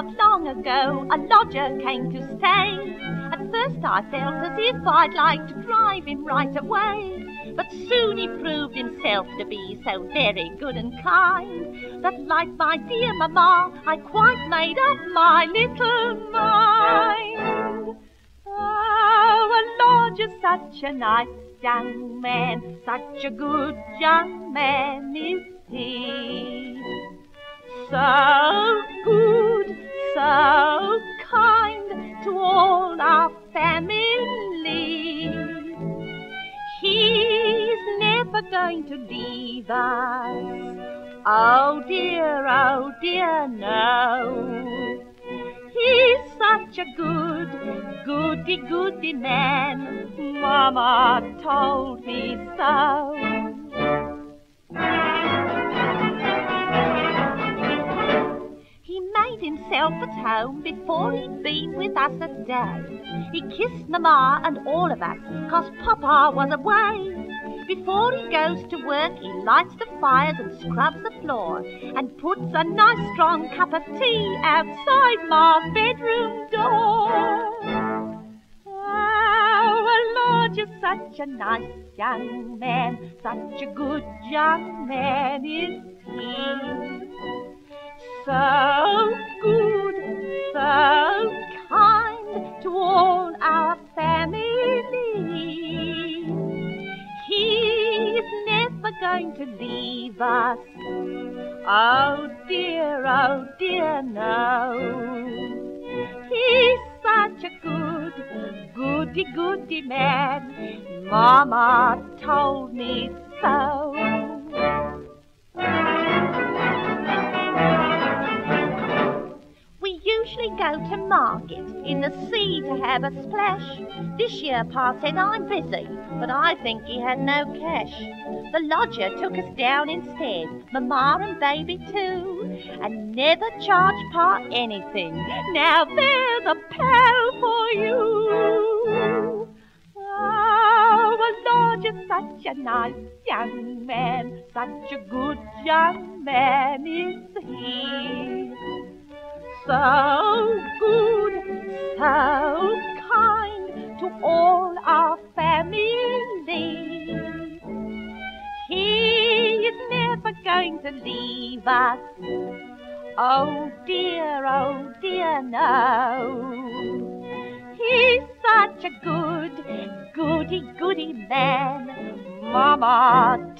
ago a lodger came to stay. At first I felt as if I'd like to drive him right away. But soon he proved himself to be so very good and kind that, like my dear mamma, I quite made up my little mind. Oh, a lodger's such a nice young man, such a good young man is he. So going to leave us. Oh dear, oh dear, no. He's such a good, goody, goody man. Mama told me so. He made himself at home before he'd been with us a day. He kissed Mamma and all of us, 'cause Papa was away. Before he goes to work, he lights the fires and scrubs the floor and puts a nice strong cup of tea outside my bedroom door. Oh, Lord, you're such a nice young man, such a good young man is he. So good, going to leave us. Oh dear, oh dear, no. He's such a good, goody, goody man. Mama told me so. Usually go to Margate in the sea to have a splash. This year Pa said I'm busy, but I think he had no cash. The lodger took us down instead, Mamma and baby too, and never charged Pa anything. Now there's a pal for you. Oh, such a nice young man, such a good young man is he so good, so kind to all our family. He is never going to leave us. Oh dear, oh dear, no. He's such a good, goody, goody man. Mama